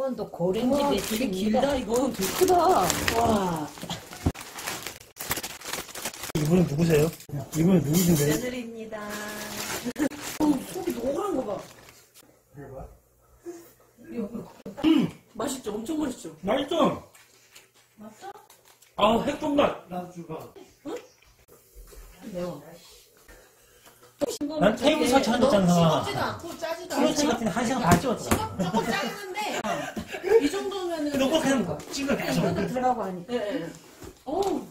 강원도 고랭지 와, 되게. 길다, 이거. 되게 크다. 와, 이분은 누구세요? 이분은 누구신데? 며느리입니다. 어, 속이 노란 거 봐. 맛있죠? 엄청 맛있죠? 맛있어! 맞어? 아, 핵종맛! 매워. 난 테이블 설치하셨잖아. 찌지도 않고 짜지도 프로치 않고. 같은 한 시간 반 찍었잖아. 조금 짜는데 이 너거 그냥 찍어 계속. 이것도 들어가고 하니까. 예, 예. 어우,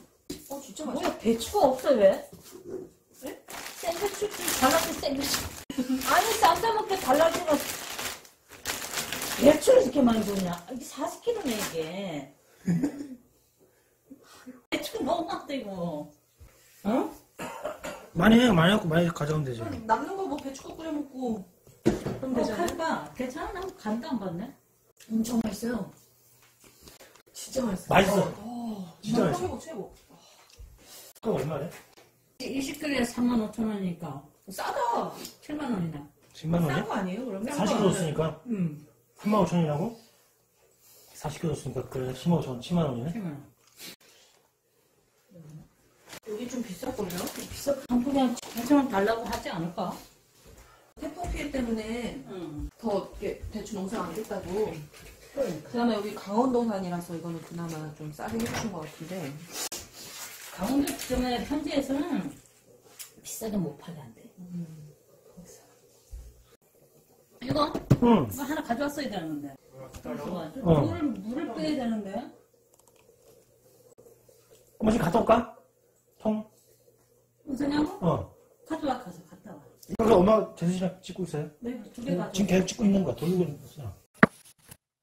어 진짜 맛있어. 뭐야, 배추가 없어, 왜? 네? 생배추, 달라진 생배추. 아니, 쌈싸 먹게 달라지는 배추를 이렇게 많이 주냐? 이게 40kg네, 이게. 배추 너무 많다, 이거. 어? 많이 해, 많이 갖고 많이 가져가면 되지. 남는 거 뭐 배추국 끓여 먹고 그럼 어, 되잖아요. 칼바. 괜찮아? 난 간도 안 봤네. 엄청 맛있어요. 진짜 맛있어. 맛있어. 어, 진짜 맛있어. 최고 최고. 그거 얼마래? 20kg에 3만 5천 원이니까 싸다. 7만 원이나. 10만 원이야? 싼거 아니에요? 그러면? 40kg 줬으니까 응. 3만 5천 원이라고? 40kg 줬으니까 그래 10만 5천 원, 7만 원이네. 7만 원. 여기 좀 비쌀걸요? 비싸. 그냥 8천 원 달라고 하지 않을까? 태풍 피해 때문에 응. 더 이렇게 대추 농사 안 됐다고. 그러니까. 그다음에 여기 강원도산이라서 이거는 그나마 좀 싸게 해주신 것 같은데. 강원도 지점에 현지에서는 비싸게 못 팔게 한대. 이거? 응. 이거 하나 가져왔어야 되는데. 그래서 어. 물을, 물을 빼야 되는데. 엄마 지금 갔다 올까? 통? 무슨냐고? 어. 가져와, 가서 갔다 와. 그래서 엄마 제수씨랑 찍고 있어요? 네, 두 개 가져와. 지금 계속 찍고 있는 거야. 돌리고 있는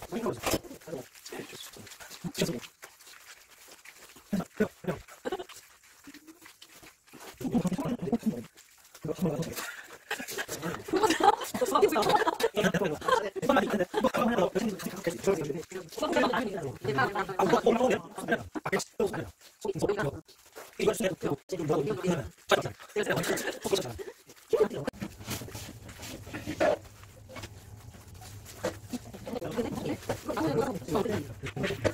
거야. 이거 って思ってた。